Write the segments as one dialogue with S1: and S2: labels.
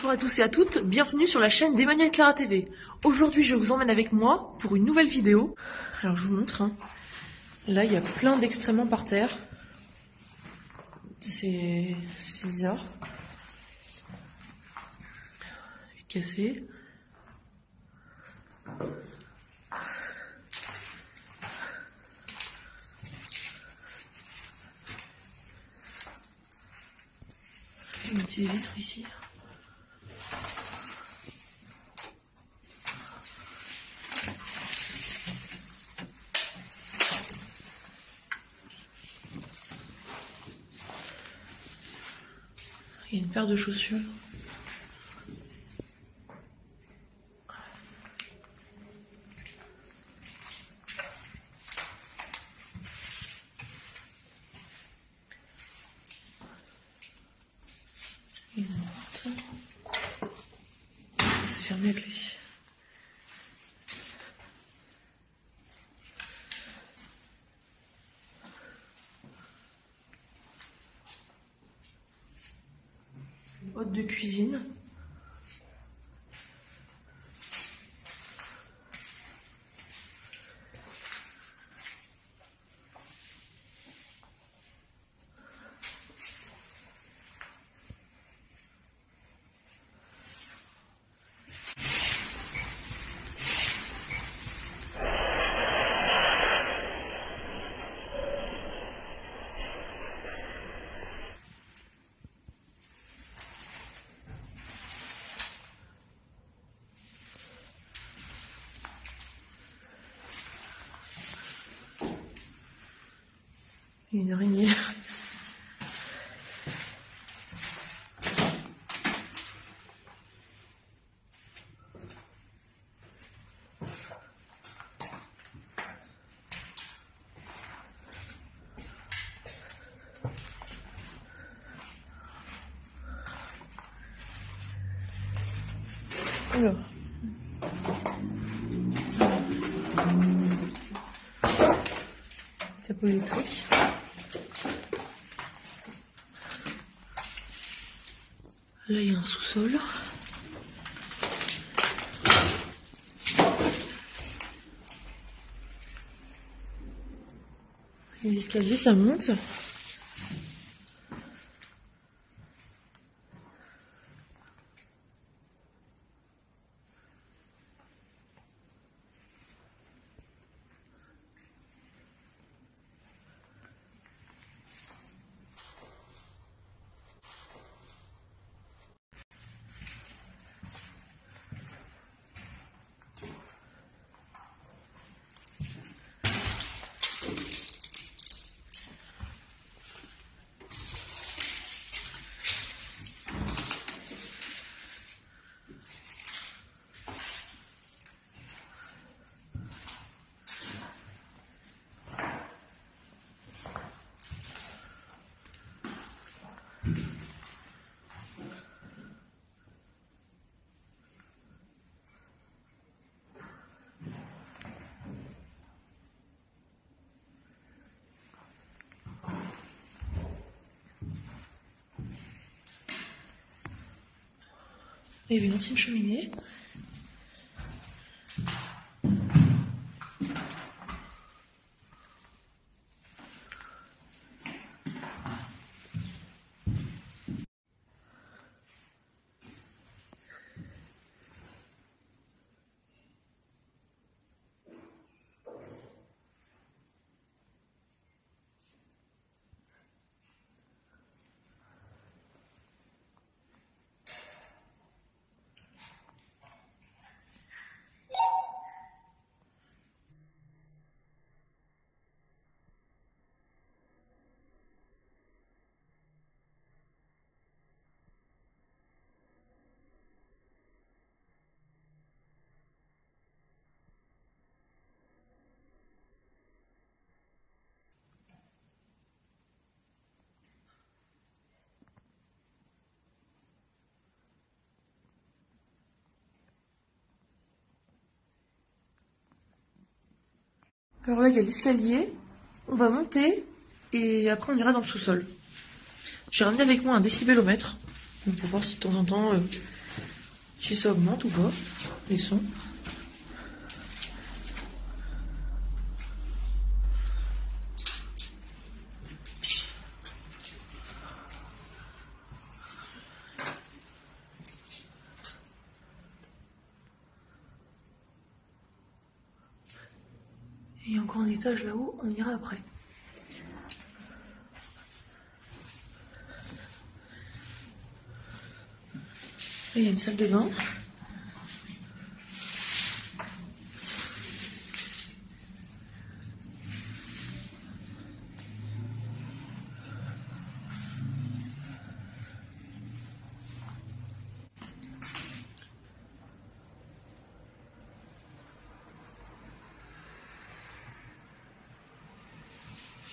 S1: Bonsoir à tous et à toutes, bienvenue sur la chaîne d'Emmanuel Clara TV. Aujourd'hui, je vous emmène avec moi pour une nouvelle vidéo. Alors, je vous montre. hein. Là, il y a plein d'extrêmement par terre. C'est bizarre. Cassé. Mettre des vitres ici. A une paire de chaussures. Une porte. C'est fermé à clé. Une hotte de cuisine. Une araignée. Alors. Capot électrique. Là, il y a un sous-sol. Les escaliers, ça monte. Il y avait une ancienne cheminée. Alors là, il y a l'escalier. On va monter et après on ira dans le sous-sol. J'ai ramené avec moi un décibelomètre pour voir si de temps en temps euh, si ça augmente ou pas, les sons. Et encore un là-haut, on ira après. il y a une salle de bain.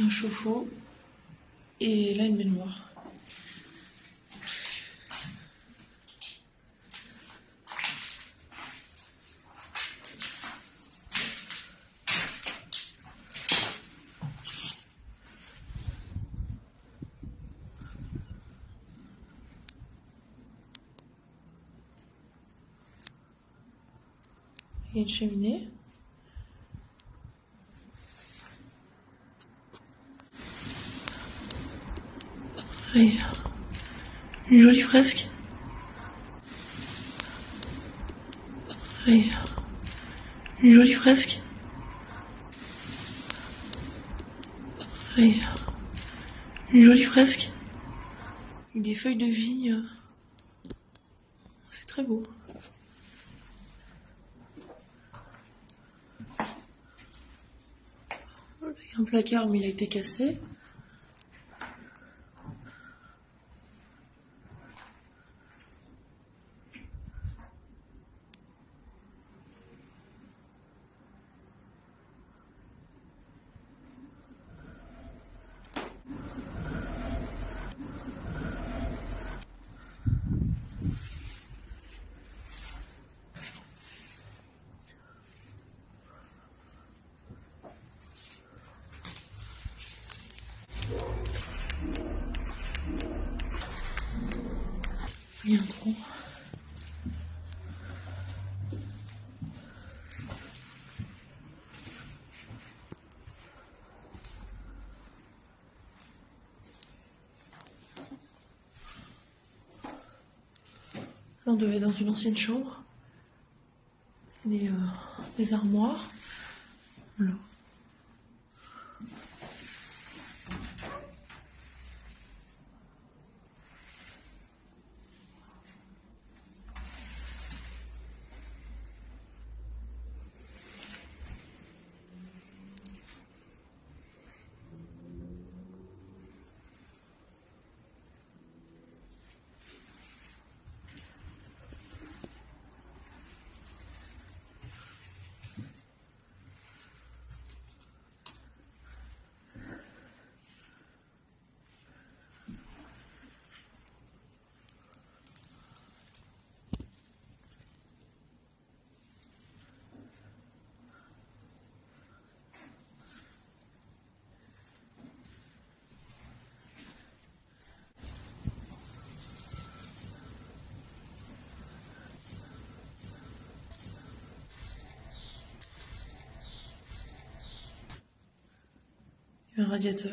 S1: Un chauffe-eau et là une baignoire. Il y a une cheminée. Une jolie fresque. une jolie fresque. une jolie fresque. Des feuilles de vigne. C'est très beau. Un placard, mais il a été cassé. Bien trop. On devait dans une ancienne chambre. Des, euh, des armoires. Voilà. Un radiateur.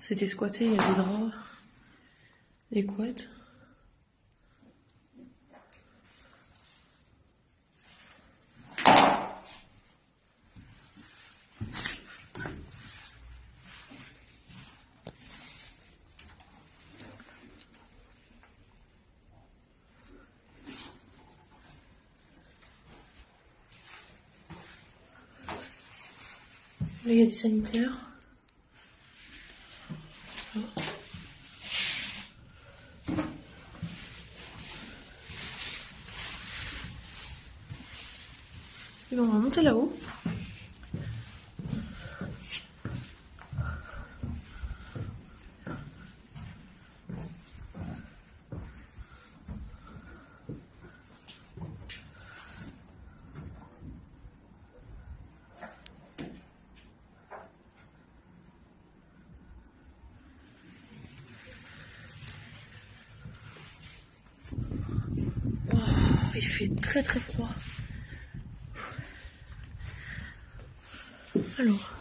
S1: C'était squatté, il y a des draps. Les couettes. Là, il y a des sanitaires. Monter là-haut. il fait très très froid. Alors.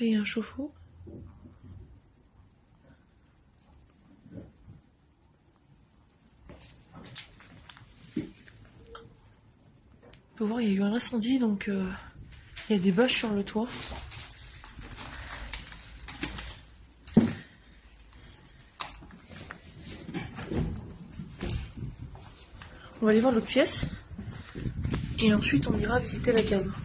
S1: Et un chauffe-eau. On peut voir, il y a eu un incendie, donc euh, il y a des bâches sur le toit. On va aller voir l'autre pièce. Et ensuite, on ira visiter la cave.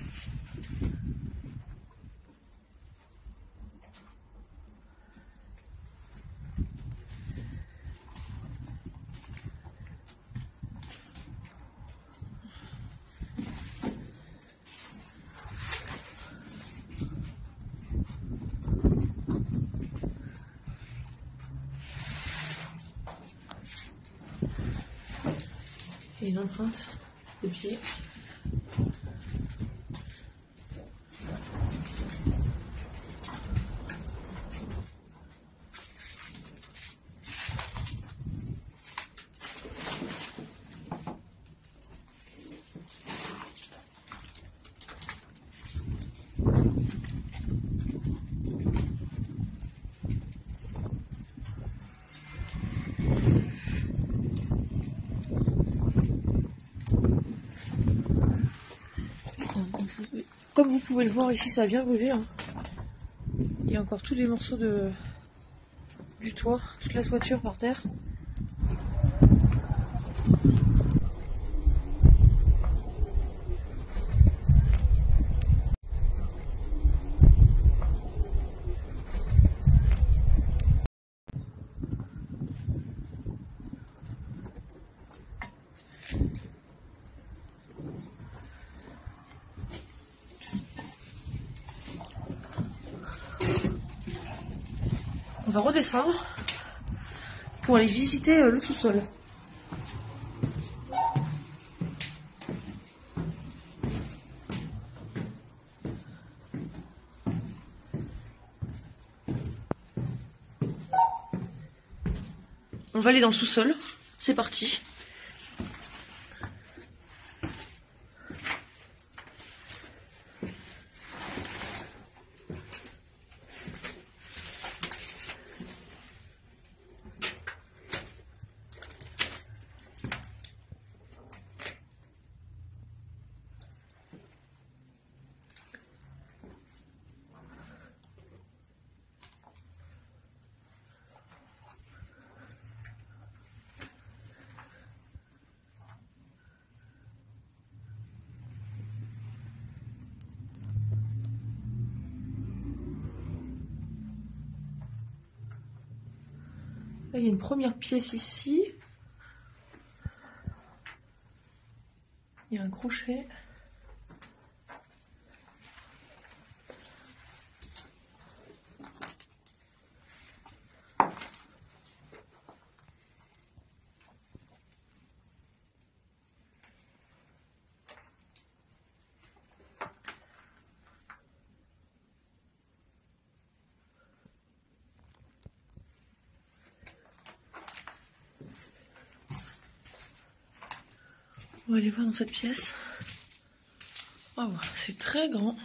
S1: Et une empreinte de pied. Comme vous pouvez le voir ici, ça a bien brûlé. Hein. Il y a encore tous les morceaux de du toit, toute la toiture par terre. Pour aller visiter euh, le sous-sol. On va aller dans le sous-sol. C'est parti. Première pièce ici. Il y a un crochet. On va aller voir dans cette pièce. Oh, c'est très grand.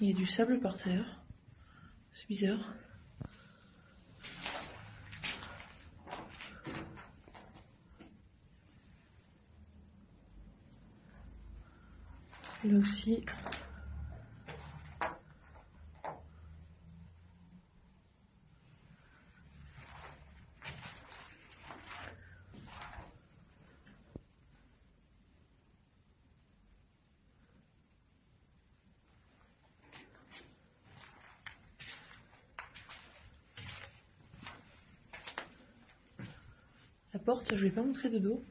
S1: Il y a du sable par terre. C'est bizarre. Là La porte, je vais pas montrer de dos.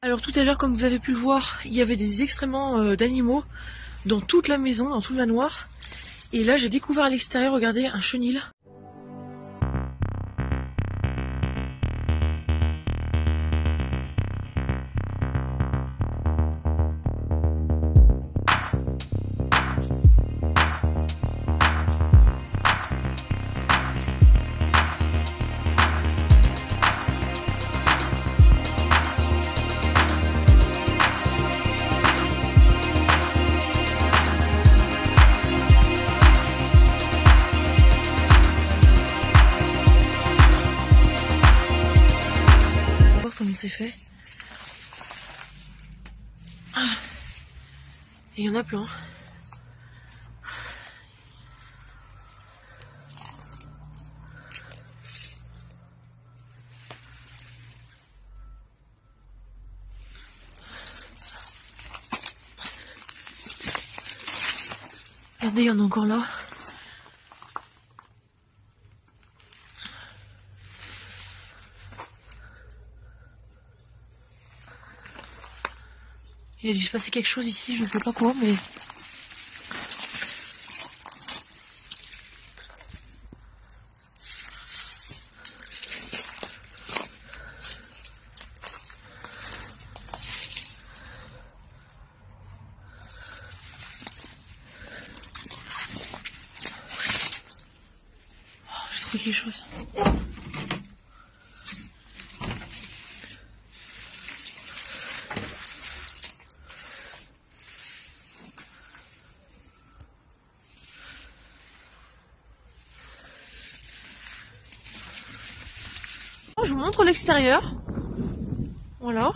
S1: Alors tout à l'heure, comme vous avez pu le voir, il y avait des excréments euh, d'animaux dans toute la maison, dans tout le manoir. Et là, j'ai découvert à l'extérieur, regardez, un chenil. Y en a plein. Regardez, il y en a encore là. Il a dû se passer quelque chose ici, je ne sais pas quoi, mais... Oh, J'ai trouvé quelque chose. L'extérieur. Voilà.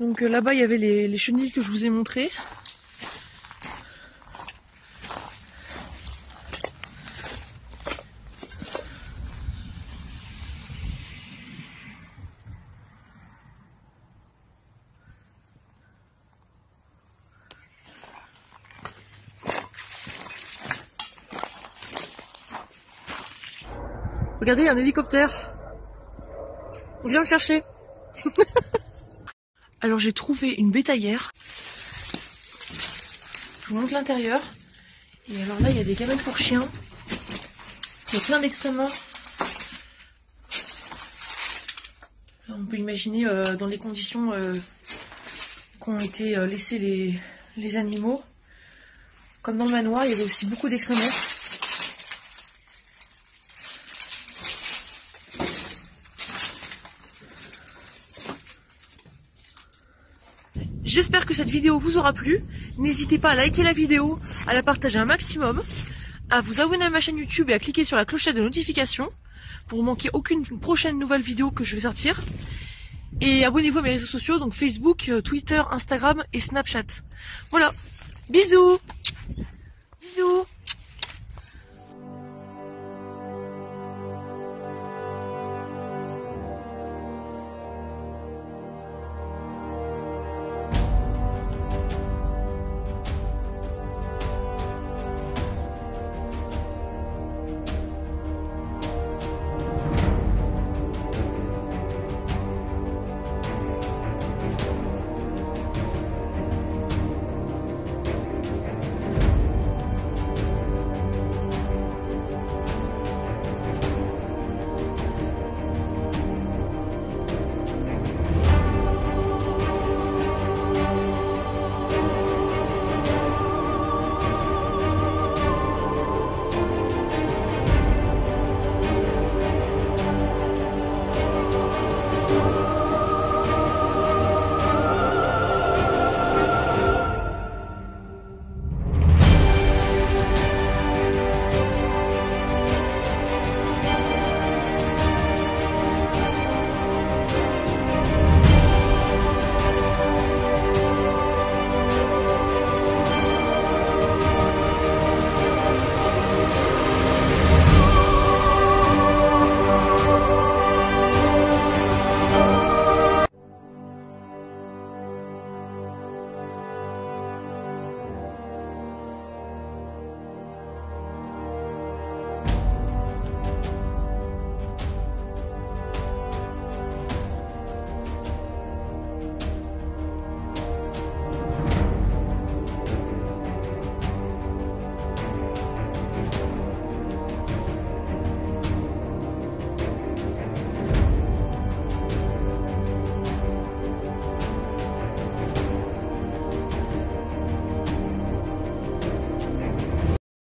S1: Donc euh, là-bas, il y avait les, les chenilles que je vous ai montrées. Regardez, un hélicoptère. On vient le chercher. Alors j'ai trouvé une bétaillère. Je vous montre l'intérieur. Et alors là, il y a des gamelles pour chiens. Il y a plein d'excréments. On peut imaginer euh, dans les conditions euh, qu'ont été euh, laissés les, animaux. Comme dans le manoir, il y avait aussi beaucoup d'excréments. J'espère que cette vidéo vous aura plu. N'hésitez pas à liker la vidéo, à la partager un maximum, à vous abonner à ma chaîne YouTube et à cliquer sur la clochette de notification pour ne manquer aucune prochaine nouvelle vidéo que je vais sortir. Et abonnez-vous à mes réseaux sociaux, donc Facebook, euh, Twitter, Instagram et Snapchat. Voilà. Bisous Bisous